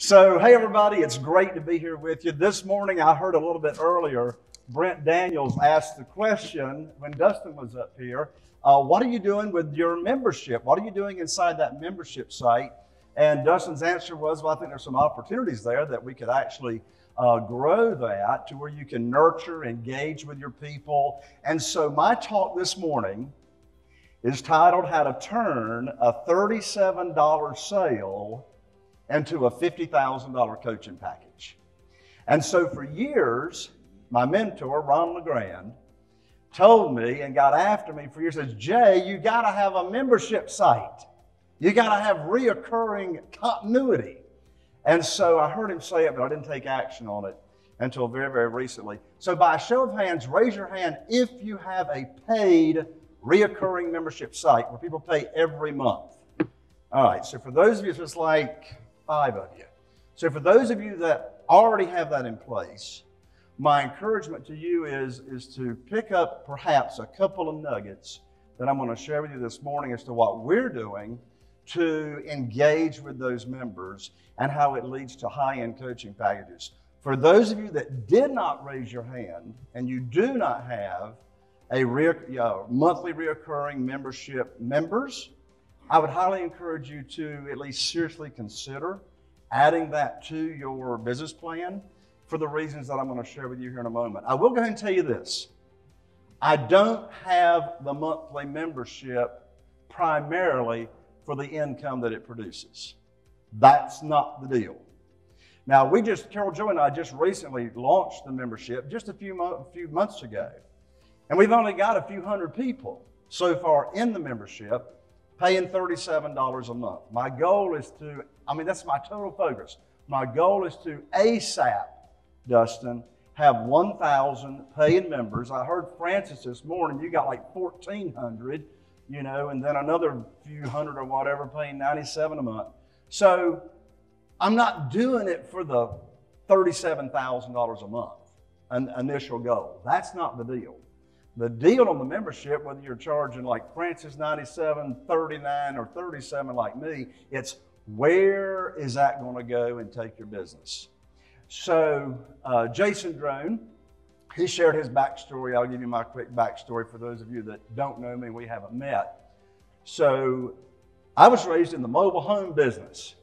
So, hey everybody, it's great to be here with you. This morning, I heard a little bit earlier, Brent Daniels asked the question when Dustin was up here uh, What are you doing with your membership? What are you doing inside that membership site? And Dustin's answer was, Well, I think there's some opportunities there that we could actually uh, grow that to where you can nurture, engage with your people. And so, my talk this morning is titled How to Turn a $37 Sale into a $50,000 coaching package. And so for years, my mentor, Ron LeGrand, told me and got after me for years, says, Jay, you got to have a membership site. You got to have reoccurring continuity. And so I heard him say it, but I didn't take action on it until very, very recently. So by a show of hands, raise your hand if you have a paid reoccurring membership site where people pay every month. All right, so for those of you, it's like, five of you. So, for those of you that already have that in place, my encouragement to you is, is to pick up perhaps a couple of nuggets that I'm going to share with you this morning as to what we're doing to engage with those members and how it leads to high end coaching packages. For those of you that did not raise your hand and you do not have a re- uh, monthly reoccurring membership members, I would highly encourage you to at least seriously consider adding that to your business plan for the reasons that I'm going to share with you here in a moment. I will go ahead and tell you this I don't have the monthly membership primarily for the income that it produces. That's not the deal. Now, we just, Carol Joy and I just recently launched the membership just a few, mo- few months ago. And we've only got a few hundred people so far in the membership paying $37 a month. My goal is to, I mean, that's my total focus. My goal is to ASAP, Dustin, have 1,000 paying members. I heard Francis this morning, you got like 1,400, you know, and then another few hundred or whatever paying 97 a month. So I'm not doing it for the $37,000 a month, an initial goal. That's not the deal. The deal on the membership, whether you're charging like Francis 97, 39, or 37 like me, it's where is that going to go and take your business? So, uh, Jason Drone, he shared his backstory. I'll give you my quick backstory for those of you that don't know me, we haven't met. So, I was raised in the mobile home business,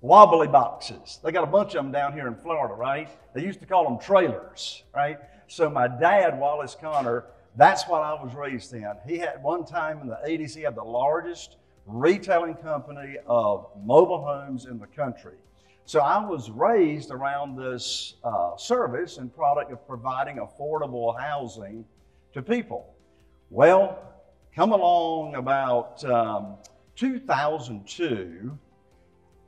wobbly boxes. They got a bunch of them down here in Florida, right? They used to call them trailers, right? So, my dad, Wallace Conner, that's what I was raised in. He had one time in the 80s, he had the largest retailing company of mobile homes in the country. So I was raised around this uh, service and product of providing affordable housing to people. Well, come along about um, 2002,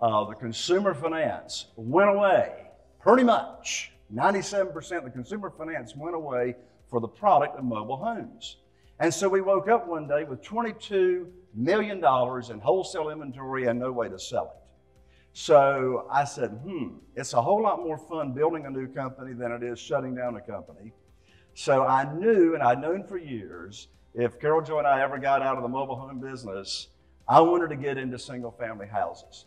uh, the consumer finance went away pretty much. 97% of the consumer finance went away for the product of mobile homes. And so we woke up one day with $22 million in wholesale inventory and no way to sell it. So I said, hmm, it's a whole lot more fun building a new company than it is shutting down a company. So I knew, and I'd known for years, if Carol Joy and I ever got out of the mobile home business, I wanted to get into single family houses.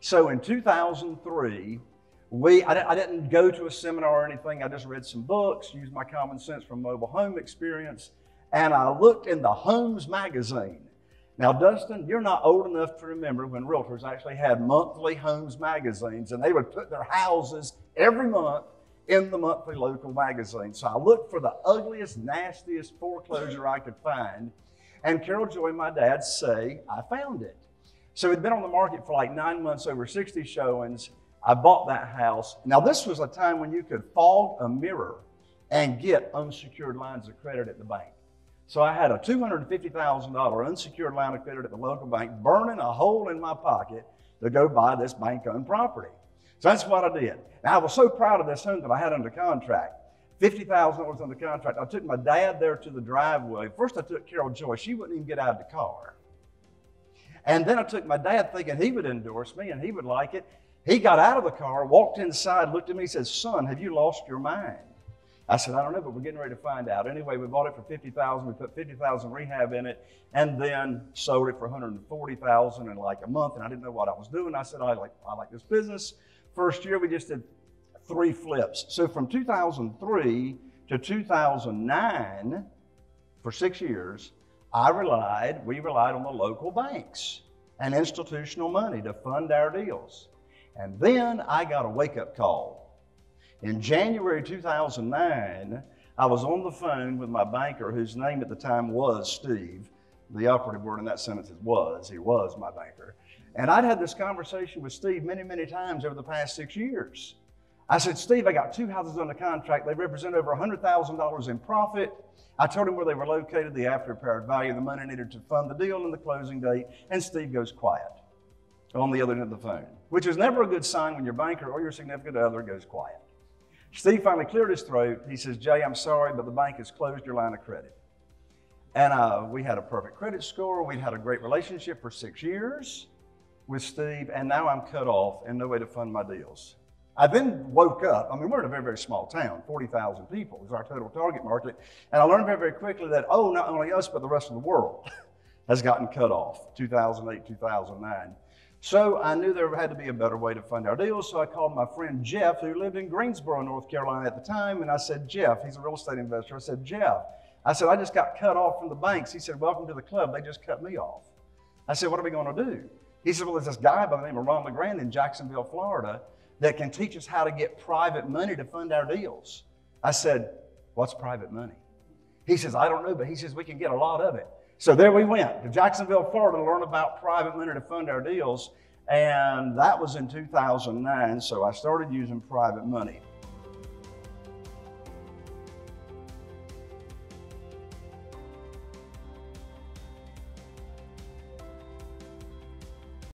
So in 2003, we, I, I, didn't go to a seminar or anything. I just read some books, used my common sense from mobile home experience, and I looked in the Homes magazine. Now, Dustin, you're not old enough to remember when realtors actually had monthly homes magazines, and they would put their houses every month in the monthly local magazine. So I looked for the ugliest, nastiest foreclosure I could find, and Carol Joy and my dad say, I found it. So it'd been on the market for like nine months, over 60 showings. I bought that house. Now, this was a time when you could fog a mirror and get unsecured lines of credit at the bank. So I had a $250,000 unsecured line of credit at the local bank, burning a hole in my pocket to go buy this bank owned property. So that's what I did. Now, I was so proud of this home that I had under contract. $50,000 under contract. I took my dad there to the driveway. First, I took Carol Joy. She wouldn't even get out of the car. And then I took my dad thinking he would endorse me and he would like it. He got out of the car, walked inside, looked at me, said, Son, have you lost your mind? I said, I don't know, but we're getting ready to find out. Anyway, we bought it for 50000 We put 50000 rehab in it and then sold it for 140000 in like a month. And I didn't know what I was doing. I said, I like, I like this business. First year, we just did three flips. So from 2003 to 2009, for six years, I relied, we relied on the local banks and institutional money to fund our deals. And then I got a wake up call. In January 2009, I was on the phone with my banker, whose name at the time was Steve. The operative word in that sentence is was. He was my banker. And I'd had this conversation with Steve many, many times over the past six years. I said, Steve, I got two houses under contract. They represent over $100,000 in profit. I told him where they were located, the after repaired value, the money needed to fund the deal, and the closing date. And Steve goes quiet on the other end of the phone, which is never a good sign when your banker or your significant other goes quiet. Steve finally cleared his throat. He says, Jay, I'm sorry, but the bank has closed your line of credit. And uh, we had a perfect credit score. We'd had a great relationship for six years with Steve, and now I'm cut off and no way to fund my deals. I then woke up. I mean, we're in a very, very small town, 40,000 people is our total target market. And I learned very, very quickly that, oh, not only us, but the rest of the world has gotten cut off 2008, 2009. So I knew there had to be a better way to fund our deals. So I called my friend Jeff, who lived in Greensboro, North Carolina at the time. And I said, Jeff, he's a real estate investor. I said, Jeff, I said, I just got cut off from the banks. He said, Welcome to the club. They just cut me off. I said, What are we going to do? He said, Well, there's this guy by the name of Ron LeGrand in Jacksonville, Florida that can teach us how to get private money to fund our deals. I said, What's private money? He says, I don't know, but he says we can get a lot of it. So there we went to Jacksonville, Florida to learn about private money to fund our deals. And that was in 2009. So I started using private money.